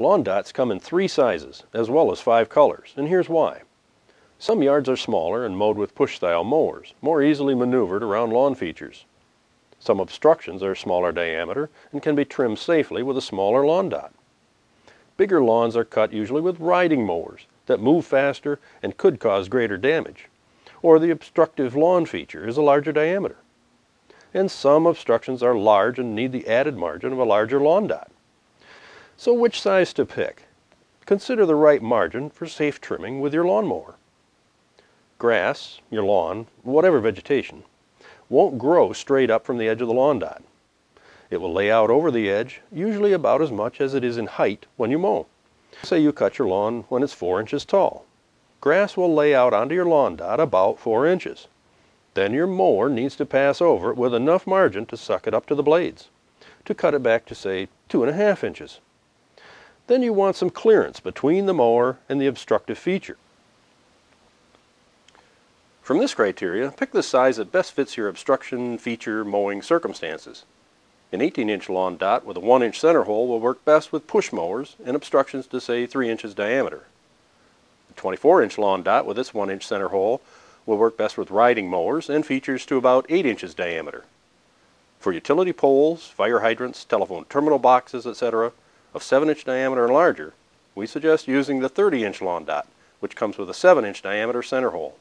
Lawn dots come in three sizes, as well as five colors, and here's why. Some yards are smaller and mowed with push-style mowers, more easily maneuvered around lawn features. Some obstructions are smaller diameter and can be trimmed safely with a smaller lawn dot. Bigger lawns are cut usually with riding mowers that move faster and could cause greater damage, or the obstructive lawn feature is a larger diameter. And some obstructions are large and need the added margin of a larger lawn dot. So which size to pick? Consider the right margin for safe trimming with your lawnmower. Grass, your lawn, whatever vegetation, won't grow straight up from the edge of the lawn dot. It will lay out over the edge, usually about as much as it is in height when you mow. Say you cut your lawn when it's 4 inches tall. Grass will lay out onto your lawn dot about 4 inches. Then your mower needs to pass over it with enough margin to suck it up to the blades, to cut it back to say 2.5 inches. Then you want some clearance between the mower and the obstructive feature. From this criteria, pick the size that best fits your obstruction feature mowing circumstances. An 18-inch lawn dot with a 1-inch center hole will work best with push mowers and obstructions to say 3 inches diameter. A 24-inch lawn dot with its 1-inch center hole will work best with riding mowers and features to about 8 inches diameter. For utility poles, fire hydrants, telephone terminal boxes, etc., of 7-inch diameter and larger, we suggest using the 30-inch lawn dot, which comes with a 7-inch diameter center hole.